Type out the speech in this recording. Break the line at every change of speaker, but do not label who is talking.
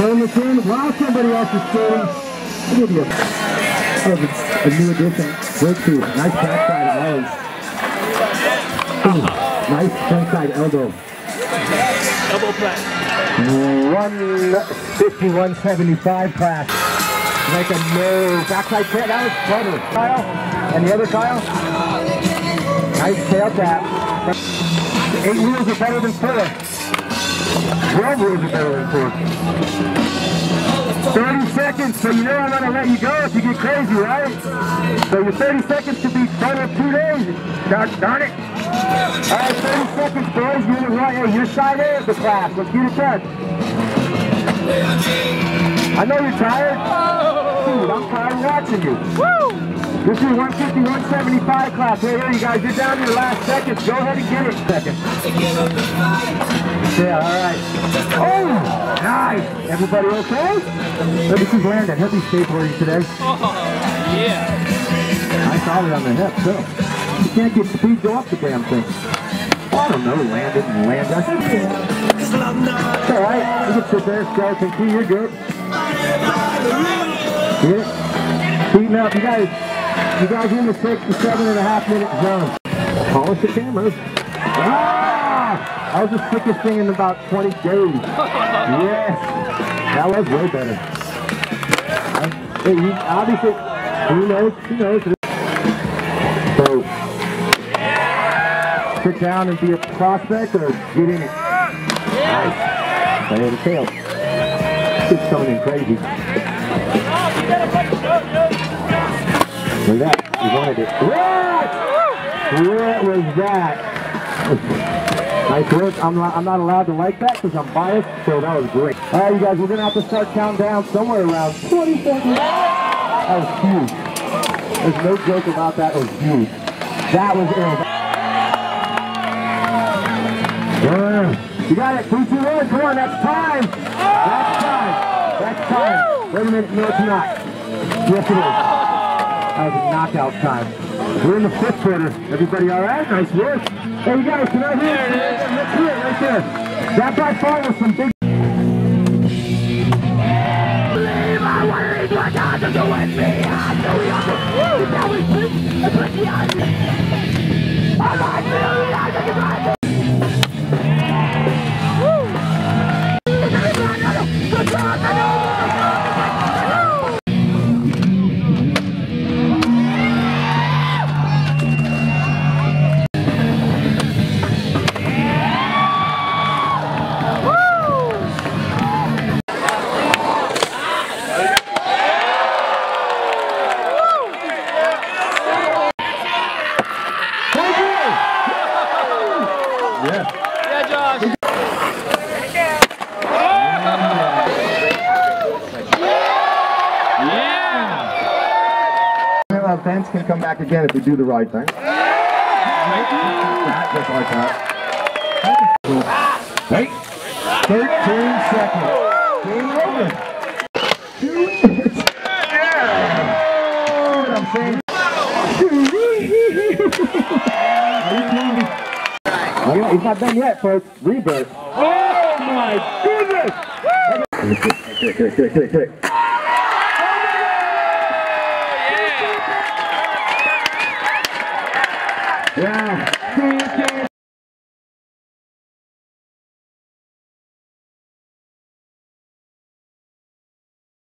Throwing this in while somebody else is scoring. We'll give you a, a, new addition. Breakthrough. Nice backside of Ooh, ah, nice front side elbow.
Double play.
150, 175 class. Make a no backside tail. That was clever. Kyle. And the other Kyle. Nice tail tap. Eight wheels are better than four. Twelve wheels are better than four. 30 seconds, so you know I'm gonna let you go if you get crazy, right? So your 30 seconds could be done two days. God darn it. All right, 30 seconds, boys. You're the right. Hey, your side A of the class. Let's get it done. I know you're tired. Dude, I'm tired watching you. Woo! This is 150, 175 class. Hey, here, you guys. You're down to your last seconds. Go ahead and get it. Second. Yeah, all right. Oh, nice. Everybody okay? This is Landon. He'll be skateboarding today.
Oh, yeah.
Nice ollie on the hip, too. You can't get speed go up the damn thing. I don't know, Landon and Landon. It's all right. You can sit there, skeleton key. You're good. Get it? Beating up. You guys, you guys in the six to seven and a half minute zone. Polish the cameras. Ah! That was the sickest thing in about 20 days. Yes. That was way better. Hey, you, obviously, who knows? Who knows? So, sit down and be a prospect or get in it? Nice. Play the tail. It's coming in crazy. Look at that. He wanted it. What? What was that? Nice work. I'm not, I'm not allowed to like that because I'm biased, so that was great. All right, you guys, we're going to have to start counting down somewhere around 20 seconds. That was huge. There's no joke about that. It was huge. That was ill. You got it. Three, two, one. Come on, that's time. That's time. That's time. Wait a minute. No, it's not. Yes, it is. That was a knockout time. We're in the fifth quarter. Everybody all right? Nice work. Hey, you guys, can I hear it? Let's hear it right there. That by far was some big... Thank Uh, can come back again if we do the right thing. Just like that. Hey, 13 seconds. Game over. Yeah. Oh, yeah, he's not done yet, folks. Rebirth. Oh my goodness! Kick, kick, kick, kick, kick. Yeah.